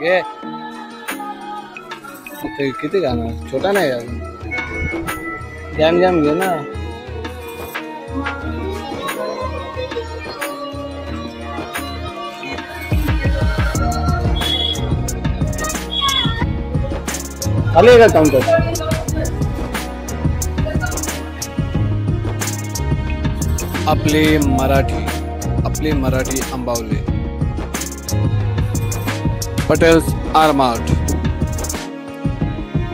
घे ते किती गाणं छोटा नाही अजून जॅम जॅम घे ना। चालू आहे का काउंटर आपली मराठी आपली Marathi Ambavali. Patels R mart.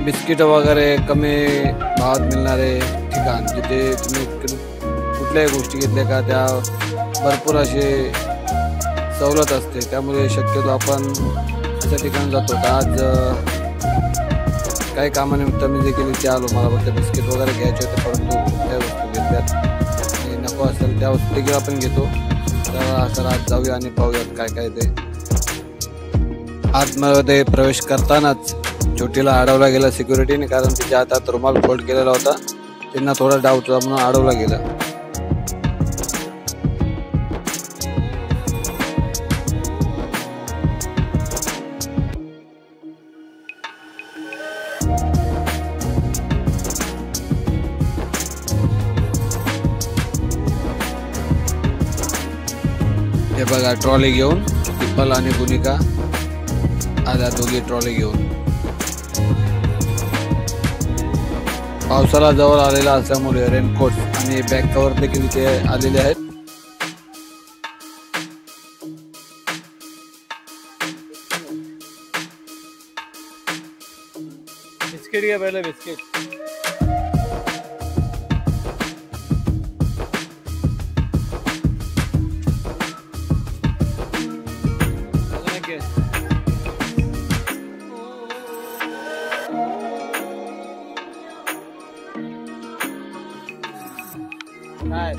Biscuit वगैरे कमी भावात मिळणारे ठिकाण जिथे तुम्ही कुठल्याही गोष्टी घेतल्या का त्या भरपूर असे सवलत असते. त्यामुळे शक्यतो आपण अशा ठिकाणी जातो. तर आज काही कामानिमित्त मी देखील इथे आलो मला फक्त बिस्किट वगैरे घ्यायचे होते परंतु त्या वस्तू घेतल्यात नको असेल त्या वस्तू देखील आपण घेतो. तर असं आज जाऊया आणि पाहूयात काय काय ते. आतमध्ये प्रवेश करतानाच छोटीला अडवला गेला सिक्युरिटीने कारण तिच्या हातात रुमाल फोल्ड केलेला होता. त्यांना थोडा डाऊट होता म्हणून अडवला गेला. हे बघा ट्रॉली घेऊन पिप्पल आणि गुनिका आल्या होगी ट्रॉली घेऊन पावसाला जवळ आलेला असल्यामुळे रेनकोट आणि बॅक कव्हर देखील इथे आलेले आहेत बिस्किट पहिले बिस्किट? काय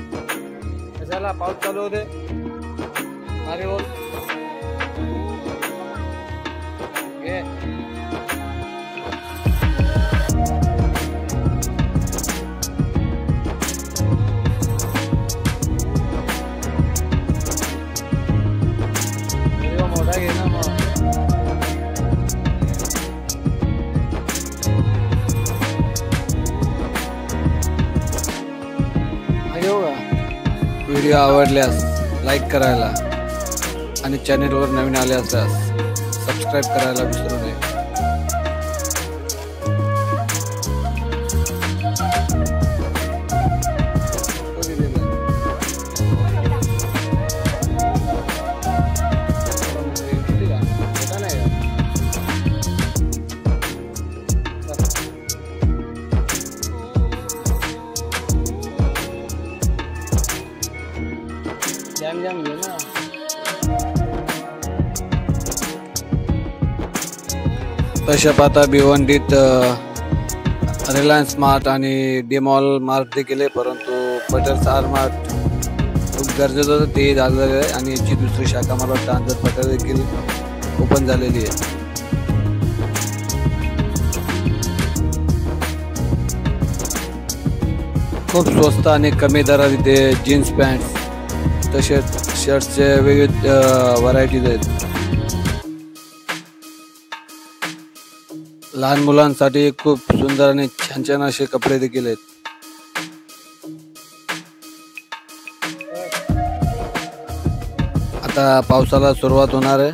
कशाला? पाऊस चालू होते. अरे बोल. घे. व्हिडिओ आवडल्यास लाईक करायला आणि चॅनेलवर नवीन आले असल्यास सबस्क्राईब करायला विसरू नये. तशा पाहता भिवंडीत रिलायन्स मार्ट आणि डिमॉल मार्ट देखील आहे परंतु पटेल आर मार्ट खूप गरजेचं होतं ते झालेलं आहे आणि याची दुसरी शाखा मला वाटतं अंजर पटेल देखील ओपन झालेली आहे. खूप स्वस्त आणि कमी दरात इथे जीन्स पॅन्ट तसेच शर्टचे विविध व्हरायटीज आहेत. लहान मुलांसाठी खूप सुंदर आणि छान छान असे कपडे देखील आहेत. आता पावसाला सुरुवात होणार आहे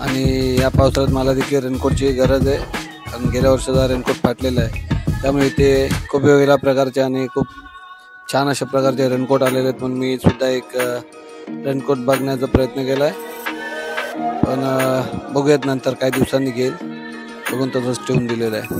आणि या पावसाळ्यात मला देखील रेनकोटची गरज आहे. कारण गेल्या वर्षाचा रेनकोट फाटलेला आहे. त्यामुळे इथे खूप वेगवेगळ्या प्रकारचे आणि खूप छान अशा प्रकारचे रेनकोट आलेले आहेत. म्हणून मी सुद्धा एक रेनकोट बघण्याचा प्रयत्न केला आहे पण बघूयात नंतर काही दिवसांनी घेईल. बघून तसंच ठेवून दिलेलं आहे.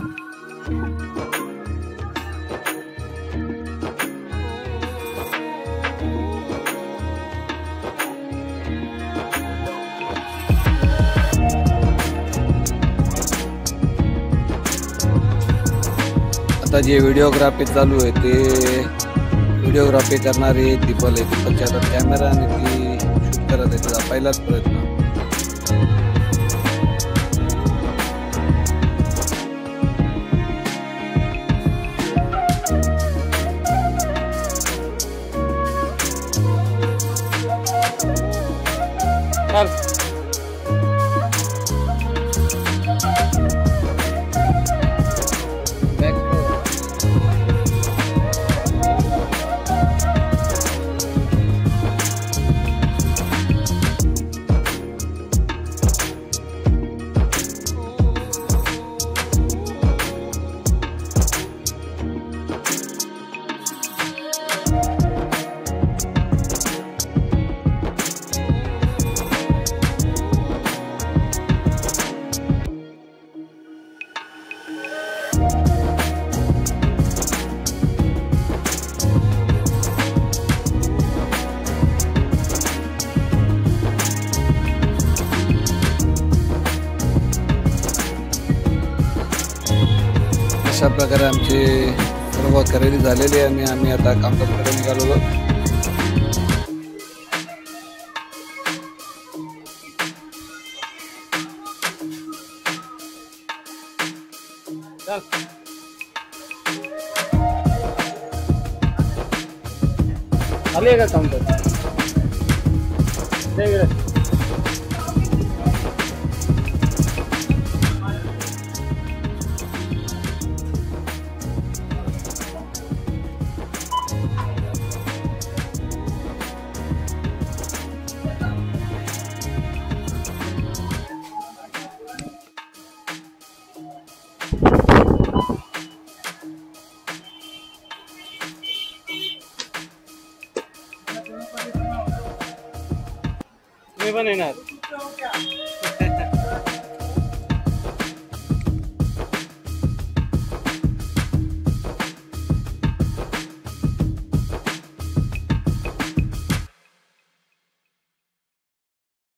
आता जे व्हिडिओग्राफी चालू आहे ते व्हिडिओग्राफी करणारे दीपल आहे दीपलच्या आता कॅमेरा आणि ती शूट करत आहे त्याचा पहिलाच प्रयत्न. प्रकारे आमचे सर्व खरेदी झालेली आहे आणि आम्ही आता कामकाजकडे निघालो आहोत. आले का काउंटर तुम्ही पण येणार